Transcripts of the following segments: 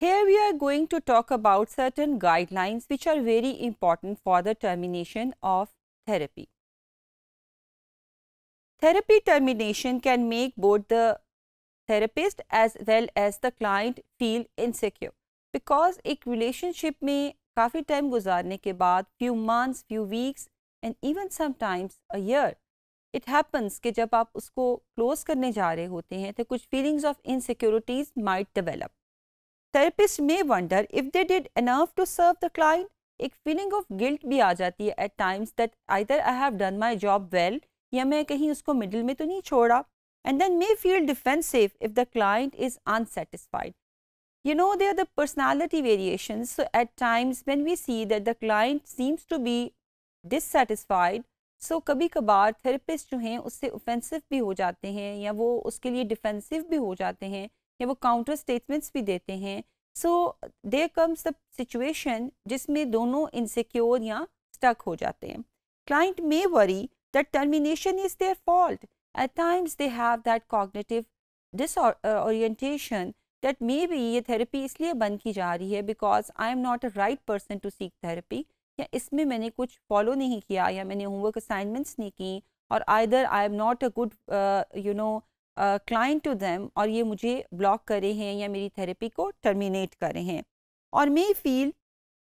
Here we are going to talk about certain guidelines which are very important for the termination of therapy. Therapy termination can make both the therapist as well as the client feel insecure because एक relationship में काफ़ी time गुजारने के बाद few months, few weeks and even sometimes a year it happens कि जब आप उसको close करने जा रहे होते हैं तो कुछ feelings of insecurities might develop. Therapist may wonder if they did enough to serve the client. एक feeling of guilt भी आ जाती है at times that either I have done my job well या मैं कहीं उसको मिडिल में तो नहीं छोड़ा and then may feel defensive if the client is unsatisfied. You know, there are the personality variations. So, at times when we see that the client seems to be dissatisfied, so कभी कभार therapist जो हैं उससे offensive भी हो जाते हैं या वो उसके लिए डिफेंसिव भी हो जाते हैं या वो काउंटर स्टेटमेंट्स भी देते हैं। So they comes the situation जिसमें दोनों इनसिक्योर या स्टक हो जाते हैं। Client may worry that termination is their fault at times they have that cognitive distortion that may be ये थेरेपी इसलिए बंद की जा रही है because I am not a right person to seek therapy या इसमें मैंने कुछ फॉलो नहीं किया या मैंने होमवर्क असाइनमेंट्स नहीं की और either I am not a good you know know to them और ये मुझे ब्लॉक कर रहे हैं या मेरी थेरेपी को टर्मिनेट कर रहे हैं। और may feel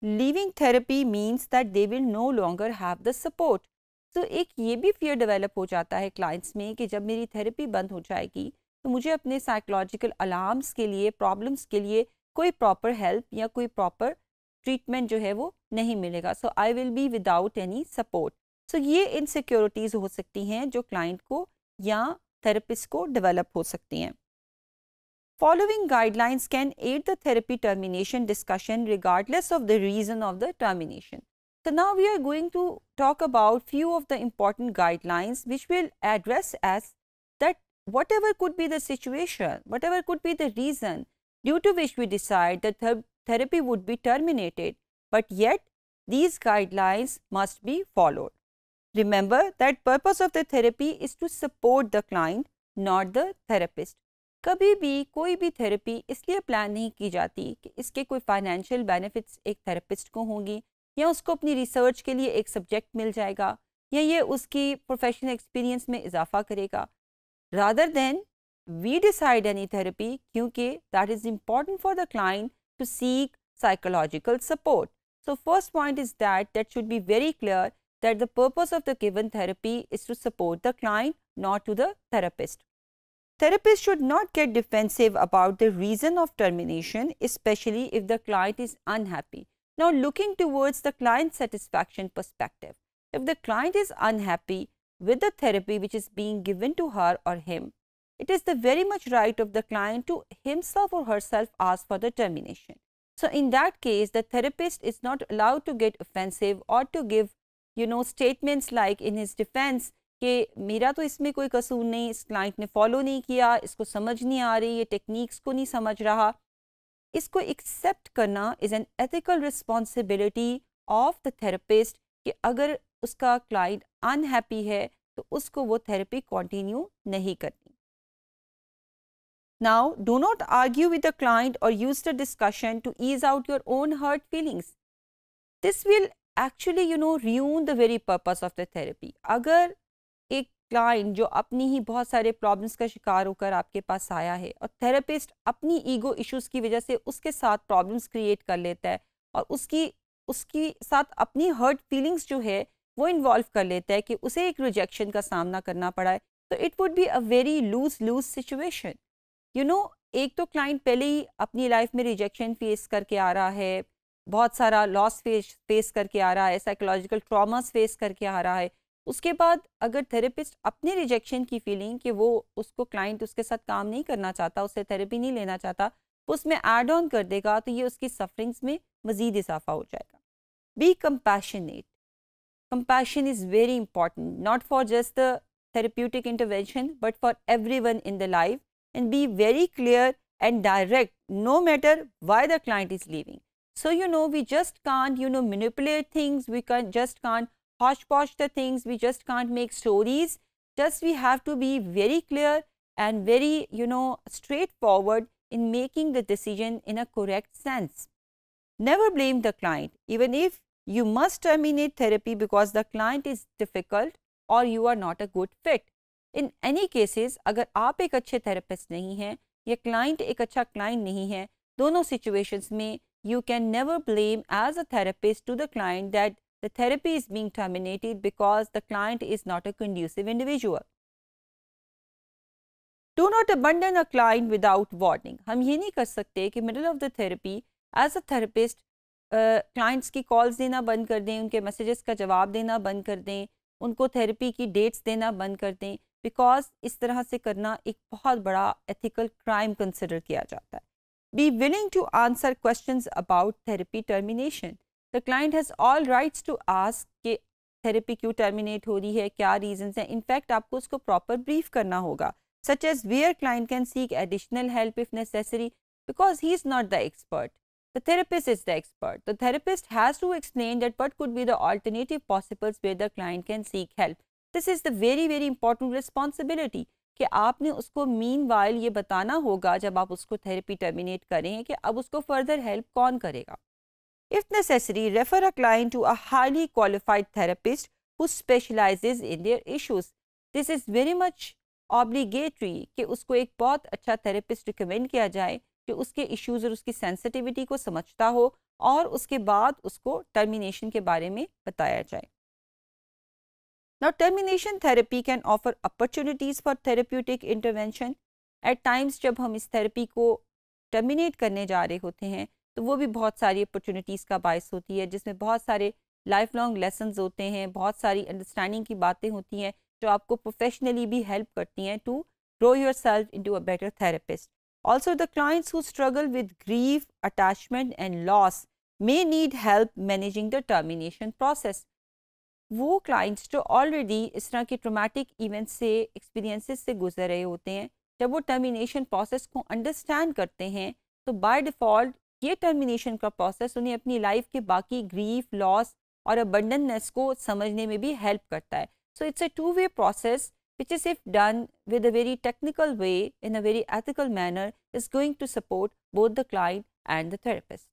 leaving therapy means that they will no longer have the support तो एक ये भी फियर डेवलप हो जाता है क्लाइंट्स में कि जब मेरी थेरेपी बंद हो जाएगी तो मुझे अपने साइकोलॉजिकल अलार्म्स के लिए प्रॉब्लम्स के लिए कोई प्रॉपर हेल्प या कोई प्रॉपर ट्रीटमेंट जो है वो नहीं मिलेगा। So I will be without any support so ये इनसिक्योरिटीज़ हो सकती हैं जो क्लाइंट को या थेरेपिस्ट को डेवलप हो सकती हैं। Following guidelines can aid the therapy termination discussion regardless of the reason of the termination तो now we are going to talk about few of the important guidelines which will address as that whatever could be situation whatever could be the reason due to which we decide therapy would be terminated but yet these guidelines must be followed Remember that purpose of the therapy is to support the client, not the therapist. कभी भी कोई भी therapy इसलिए plan नहीं की जाती कि इसके कोई फाइनेंशियल बेनिफिट्स एक थेरेपिस्ट को होंगी या उसको अपनी रिसर्च के लिए एक सब्जेक्ट मिल जाएगा या ये उसकी प्रोफेशनल एक्सपीरियंस में इजाफा करेगा rather than we decide any therapy क्योंकि that is important for the client to seek psychological support. So first point is that that should be very clear that the purpose of the given therapy is to support the client, not to the therapist. Therapist should not get defensive about the reason of termination, especially if the client is unhappy. Now looking towards the client satisfaction perspective, if the client is unhappy with the therapy which is being given to her or him, it is the very much right of the client to himself or herself ask for the termination. So in that case, the therapist is not allowed to get offensive or to give, you know, statements like in his defense कि मेरा तो इसमें कोई कसूर नहीं इस client ने follow नहीं किया इसको समझ नहीं आ रही ये टेक्निक्स को नहीं समझ रहा इसको एक्सेप्ट करना is an ethical responsibility of the therapist कि अगर उसका क्लाइंट अनहैप्पी है तो उसको वो थेरेपी कंटिन्यू नहीं करनी now do not argue with the client और use the discussion to ease out your own hurt feelings. This will actually, you know, ruin the very purpose of the therapy. अगर एक client जो अपनी ही बहुत सारे problems का शिकार होकर आपके पास आया है और थेरेपिस्ट अपनी ईगो इश्यूज़ की वजह से उसके साथ प्रॉब्लम्स क्रिएट कर लेता है और उसकी उसकी साथ अपनी हर्ट फीलिंग्स जो है वो इन्वॉल्व कर लेता है कि उसे एक रिजेक्शन का सामना करना पड़ा है तो it would be a very lose lose situation you know एक तो क्लाइंट पहले ही अपनी लाइफ में रिजेक्शन फेस करके आ रहा है बहुत सारा लॉस फेस फेस करके आ रहा है साइकोलॉजिकल ट्रामास फेस करके आ रहा है। उसके बाद अगर थेरेपिस्ट अपने रिजेक्शन की फीलिंग कि वो उसको क्लाइंट उसके साथ काम नहीं करना चाहता उससे थेरेपी नहीं लेना चाहता उसमें एड ऑन कर देगा तो ये उसकी सफरिंग्स में मज़ीद इजाफा हो जाएगा। Be compassionate compassion is very important, not for just the therapeutic intervention, but for everyone in the life, and be very clear and direct, no matter why the client is leaving so you know we just can't you know manipulate things we can just can't hodgepodge the things. We just can't make stories. Just we have to be very clear and very, you know, straightforward in making the decision in a correct sense. Never blame the client, even if you must terminate therapy because the client is difficult or you are not a good fit. In any cases, अगर आप एक अच्छे therapist नहीं हैं या client एक अच्छा client नहीं है, दोनों situations में you can never blame as a therapist to the client that the therapy is being terminated because the client is not a conducive individual. Do not abandon a client without warning. हम ये नहीं कर सकते कि middle of the therapy as a therapist uh, की calls देना बंद कर दें उनके मैसेजेस का जवाब देना बंद कर दें उनको थेरेपी की डेट्स देना बंद कर दें बिकॉज़ इस तरह से करना एक बहुत बड़ा एथिकल क्राइम कंसिडर किया जाता है Be willing to answer question about therapy termination the client has all rights to ask के थेरेपी क्यों टर्मिनेट हो रही है क्या रीजन हैं इनफैक्ट आपको उसको प्रॉपर ब्रीफ करना होगा such as where client can seek additional help if necessary because he is not the expert. The therapist is the expert. The therapist has to explain that what could be the alternative possibles where the client can seek help. This is the very very important responsibility कि आपने उसको mean while ये बताना होगा, जब आप उसको therapy terminate करें कि अब उसको फर्दर हेल्प कौन करेगा if necessary refer a client to a highly qualified therapist who specializes in their issues. This is very much obligatory कि उसको एक बहुत अच्छा थेरेपिस्ट रिकमेंड किया जाए कि उसके इश्यूज़ और उसकी सेंसिटिविटी को समझता हो और उसके बाद उसको टर्मिनेशन के बारे में बताया जाए Now, termination therapy can offer opportunities for therapeutic intervention. At times जब हम इस थेरेपी को टर्मिनेट करने जा रहे होते हैं तो वो भी बहुत सारी अपॉर्चुनिटीज़ का बायस होती है जिसमें बहुत सारे लाइफ लॉन्ग लेसन होते हैं बहुत सारी अंडरस्टैंडिंग की बातें होती हैं जो आपको प्रोफेशनली भी हेल्प करती हैं to self into a better therapist also the clients who struggle with grief attachment and loss may need help managing the termination process वो क्लाइंट्स जो ऑलरेडी इस तरह के ट्रोमेटिक इवेंट्स से एक्सपीरियंसेस से गुजर रहे होते हैं, जब वो टर्मिनेशन प्रोसेस को अंडरस्टैंड करते हैं तो बाय डिफ़ॉल्ट ये टर्मिनेशन का प्रोसेस उन्हें अपनी लाइफ के बाकी ग्रीफ लॉस और अबंडननेस को समझने में भी हेल्प करता है so it's a two way process which is, if done with a very technical way, in a very ethical manner, is going to support both the client and the therapist.